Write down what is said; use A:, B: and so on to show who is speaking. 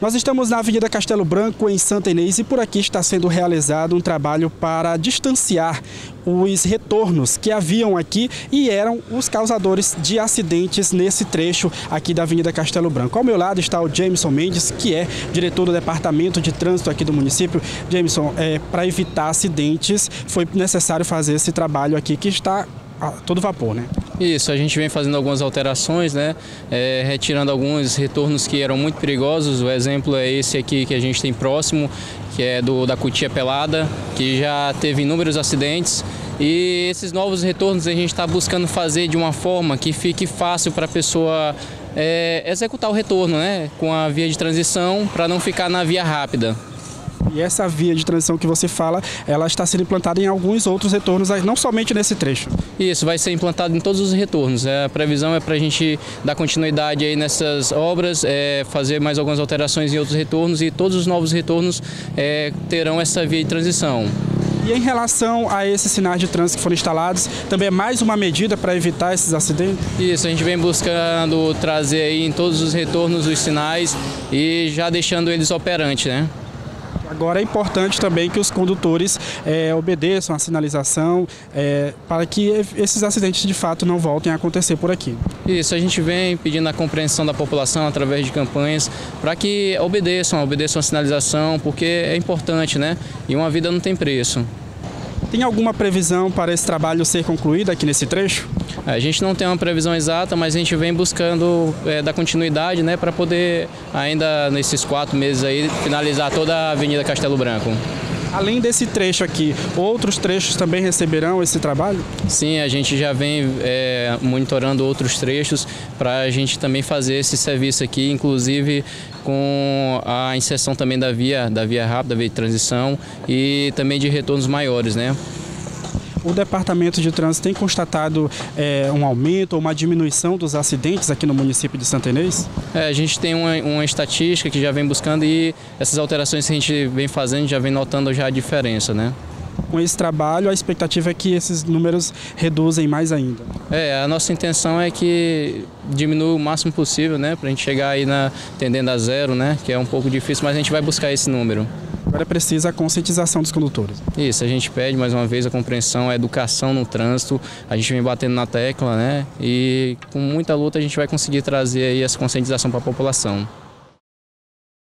A: Nós estamos na Avenida Castelo Branco, em Santa Inês, e por aqui está sendo realizado um trabalho para distanciar os retornos que haviam aqui e eram os causadores de acidentes nesse trecho aqui da Avenida Castelo Branco. Ao meu lado está o Jameson Mendes, que é diretor do Departamento de Trânsito aqui do município. Jameson, é, para evitar acidentes, foi necessário fazer esse trabalho aqui que está a todo vapor, né?
B: Isso, a gente vem fazendo algumas alterações, né? É, retirando alguns retornos que eram muito perigosos. O exemplo é esse aqui que a gente tem próximo, que é do da Cutia Pelada, que já teve inúmeros acidentes. E esses novos retornos a gente está buscando fazer de uma forma que fique fácil para a pessoa é, executar o retorno, né? Com a via de transição, para não ficar na via rápida.
A: E essa via de transição que você fala, ela está sendo implantada em alguns outros retornos, não somente nesse trecho.
B: Isso, vai ser implantado em todos os retornos. É, a previsão é para a gente dar continuidade aí nessas obras, é, fazer mais algumas alterações em outros retornos e todos os novos retornos é, terão essa via de transição.
A: E em relação a esses sinais de trânsito que foram instalados, também é mais uma medida para evitar esses acidentes?
B: Isso, a gente vem buscando trazer aí em todos os retornos os sinais e já deixando eles operantes, né?
A: Agora é importante também que os condutores é, obedeçam a sinalização é, para que esses acidentes de fato não voltem a acontecer por aqui.
B: Isso, a gente vem pedindo a compreensão da população através de campanhas para que obedeçam, obedeçam a sinalização, porque é importante, né? E uma vida não tem preço.
A: Tem alguma previsão para esse trabalho ser concluído aqui nesse trecho?
B: A gente não tem uma previsão exata, mas a gente vem buscando é, dar continuidade né, para poder, ainda nesses quatro meses aí, finalizar toda a Avenida Castelo Branco.
A: Além desse trecho aqui, outros trechos também receberão esse trabalho?
B: Sim, a gente já vem é, monitorando outros trechos para a gente também fazer esse serviço aqui, inclusive com a inserção também da via, da via rápida, da via de transição e também de retornos maiores, né?
A: O Departamento de Trânsito tem constatado é, um aumento ou uma diminuição dos acidentes aqui no município de Santa Inês?
B: É, a gente tem uma, uma, estatística que já vem buscando e essas alterações que a gente vem fazendo já vem notando já a diferença, né?
A: Com esse trabalho, a expectativa é que esses números reduzem mais ainda.
B: É, a nossa intenção é que diminua o máximo possível, né? Para a gente chegar aí na tendendo a zero, né? Que é um pouco difícil, mas a gente vai buscar esse número.
A: Agora precisa a conscientização dos condutores.
B: Isso, a gente pede mais uma vez a compreensão, a educação no trânsito. A gente vem batendo na tecla, né? E com muita luta a gente vai conseguir trazer aí essa conscientização para a população.